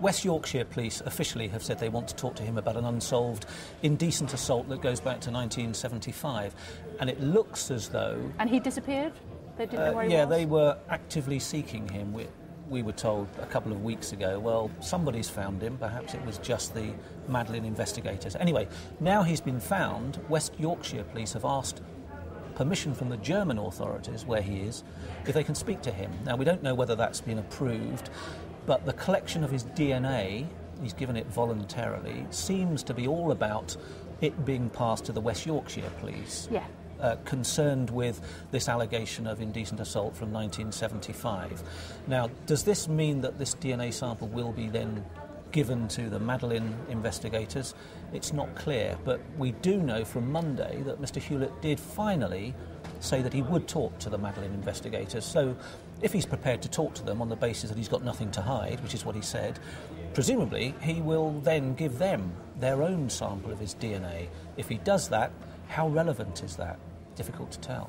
West Yorkshire Police officially have said they want to talk to him about an unsolved indecent assault that goes back to 1975. And it looks as though. And he disappeared? They didn't know Uh, where he yeah, was? they were actively seeking him. We, we were told a couple of weeks ago, well, somebody's found him. Perhaps it was just the Madeleine investigators. Anyway, now he's been found, West Yorkshire Police have asked permission from the German authorities, where he is, if they can speak to him. Now, we don't know whether that's been approved, but the collection of his DNA, he's given it voluntarily, seems to be all about it being passed to the West Yorkshire Police Yeah. uh, concerned with this allegation of indecent assault from 1975. Now, does this mean that this DNA sample will be then given to the Madeleine investigators? It's not clear, but we do know from Monday that Mr. Hewlett did finally say that he would talk to the Madeleine investigators. So, if he's prepared to talk to them on the basis that he's got nothing to hide, which is what he said, presumably he will then give them their own sample of his DNA. If he does that, how relevant is that? Difficult to tell.